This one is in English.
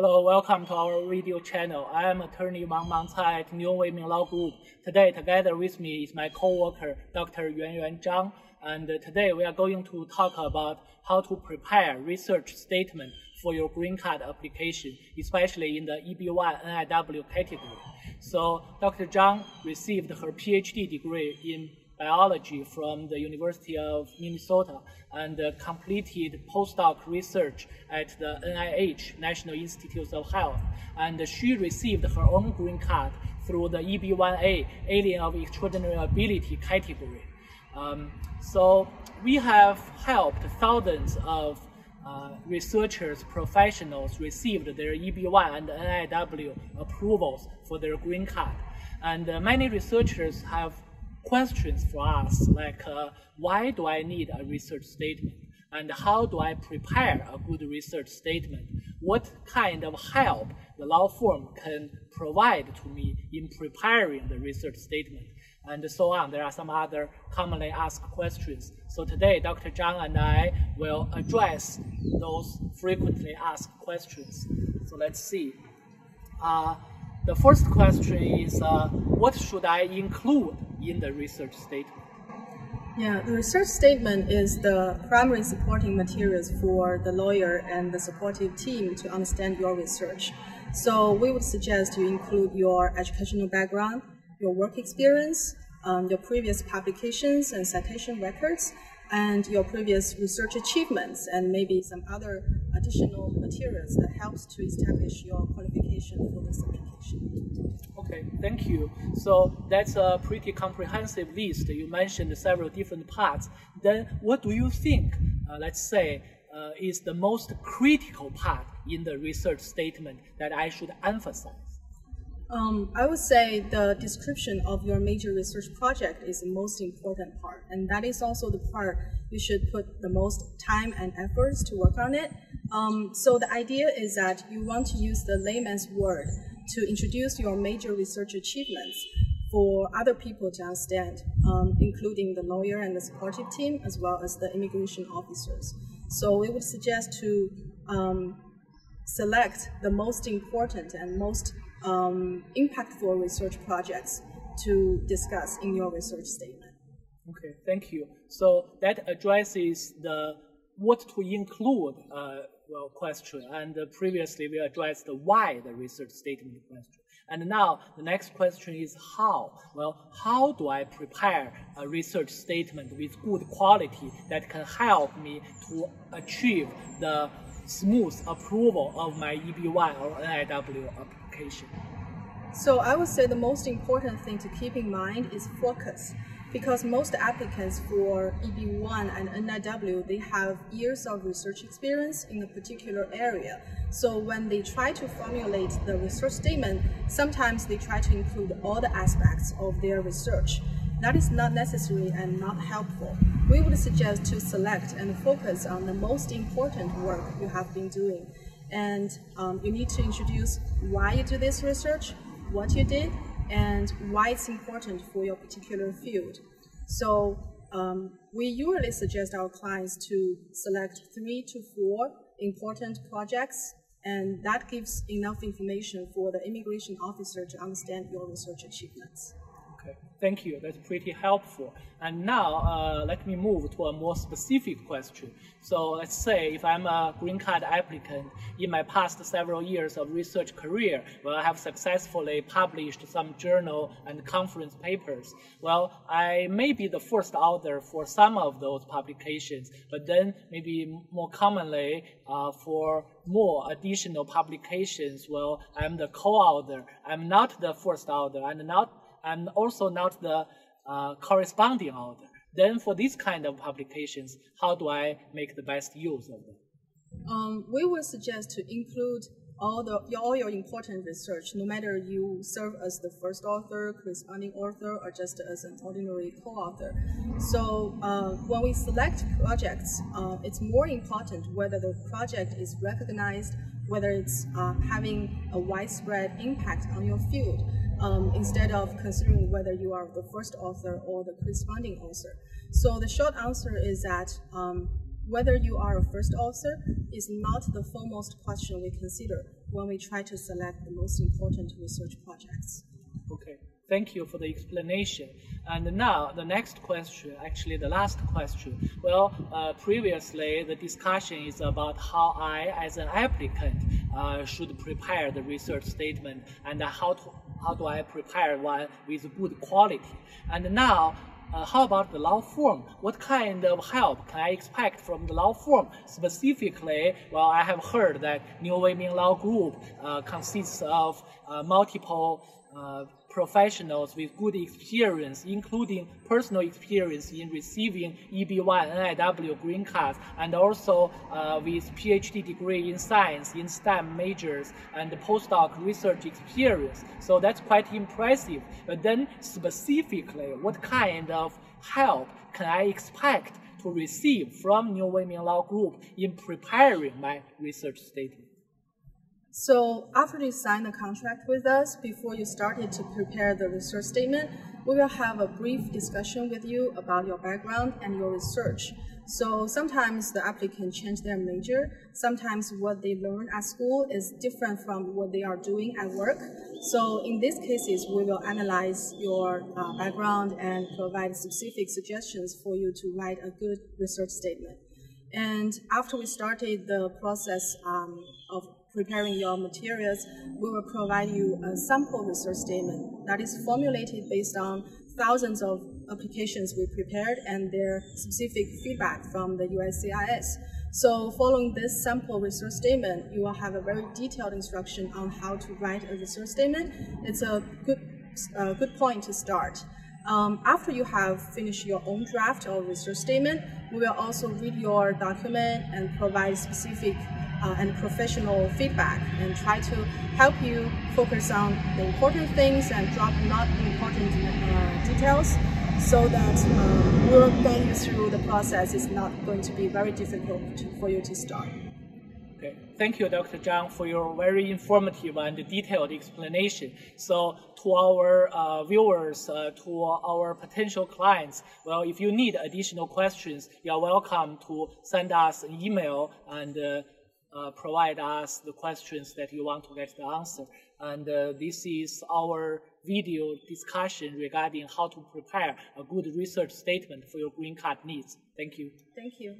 Hello, welcome to our video channel. I am attorney Wang Mangcai at New Weiming Law Group. Today, together with me is my co-worker, Dr. Yuanyuan Zhang. And today we are going to talk about how to prepare research statement for your green card application, especially in the EB1 NIW category. So Dr. Zhang received her PhD degree in biology from the University of Minnesota and uh, completed postdoc research at the NIH, National Institutes of Health. And she received her own green card through the EB1A, Alien of Extraordinary Ability category. Um, so we have helped thousands of uh, researchers, professionals received their EB1 and NIW approvals for their green card. And uh, many researchers have questions for us like uh, why do I need a research statement? And how do I prepare a good research statement? What kind of help the law firm can provide to me in preparing the research statement? And so on. There are some other commonly asked questions. So today, Dr. Zhang and I will address those frequently asked questions. So let's see. Uh, the first question is, uh, what should I include in the research statement? Yeah, the research statement is the primary supporting materials for the lawyer and the supportive team to understand your research. So we would suggest you include your educational background, your work experience, um, your previous publications and citation records, and your previous research achievements, and maybe some other additional materials that helps to establish your qualification for this application. Okay, thank you. So that's a pretty comprehensive list. You mentioned several different parts. Then what do you think, uh, let's say, uh, is the most critical part in the research statement that I should emphasize? Um, I would say the description of your major research project is the most important part, and that is also the part you should put the most time and efforts to work on it. Um, so the idea is that you want to use the layman's word to introduce your major research achievements for other people to understand, um, including the lawyer and the supportive team, as well as the immigration officers. So we would suggest to um, select the most important and most um, impactful research projects to discuss in your research statement. Okay, thank you. So that addresses the what to include uh, well, question, and uh, previously we addressed the why the research statement question. And now the next question is how? Well, how do I prepare a research statement with good quality that can help me to achieve the smooth approval of my EB1 or NIW application. So I would say the most important thing to keep in mind is focus because most applicants for EB1 and NIW, they have years of research experience in a particular area. So when they try to formulate the research statement, sometimes they try to include all the aspects of their research. That is not necessary and not helpful. We would suggest to select and focus on the most important work you have been doing. And um, you need to introduce why you do this research, what you did, and why it's important for your particular field. So um, we usually suggest our clients to select three to four important projects, and that gives enough information for the immigration officer to understand your research achievements. Thank you. That's pretty helpful. And now uh, let me move to a more specific question. So let's say if I'm a green card applicant in my past several years of research career, well, I have successfully published some journal and conference papers. Well, I may be the first author for some of those publications, but then maybe more commonly uh, for more additional publications, well, I'm the co-author. I'm not the first author. I'm not and also not the uh, corresponding author. Then for these kind of publications, how do I make the best use of them? Um, we would suggest to include all the all your important research, no matter you serve as the first author, corresponding author, or just as an ordinary co-author. So uh, when we select projects, uh, it's more important whether the project is recognized, whether it's uh, having a widespread impact on your field um, instead of considering whether you are the first author or the corresponding author. So the short answer is that um, whether you are a first author is not the foremost question we consider. when we try to select the most important research projects. Okay, thank you for the explanation. And now the next question, actually the last question. Well, uh, previously the discussion is about how I, as an applicant, uh, should prepare the research statement and how to how do I prepare one with good quality. And now uh, how about the law firm? What kind of help can I expect from the law firm? Specifically, well, I have heard that New Weiming Law Group uh, consists of multiple uh, professionals with good experience, including personal experience in receiving EB1 NIW green cards, and also uh, with PhD degree in science, in STEM majors, and postdoc research experience. So that's quite impressive. But then specifically, what kind of help can I expect to receive from New Ming Law Group in preparing my research statement? So after you sign the contract with us, before you started to prepare the research statement, we will have a brief discussion with you about your background and your research. So sometimes the applicant change their major. Sometimes what they learn at school is different from what they are doing at work. So in these cases, we will analyze your uh, background and provide specific suggestions for you to write a good research statement. And after we started the process um, of preparing your materials, we will provide you a sample research statement that is formulated based on thousands of applications we prepared and their specific feedback from the USCIS. So following this sample research statement, you will have a very detailed instruction on how to write a research statement. It's a good, uh, good point to start. Um, after you have finished your own draft or research statement, we will also read your document and provide specific uh, and professional feedback and try to help you focus on the important things and drop not important uh, details so that uh, we'll guide you through the process. It's not going to be very difficult for you to start. Okay. Thank you, Dr. Zhang, for your very informative and detailed explanation. So to our uh, viewers, uh, to our potential clients, well, if you need additional questions, you're welcome to send us an email and uh, provide us the questions that you want to get the answer. And uh, this is our video discussion regarding how to prepare a good research statement for your green card needs. Thank you. Thank you.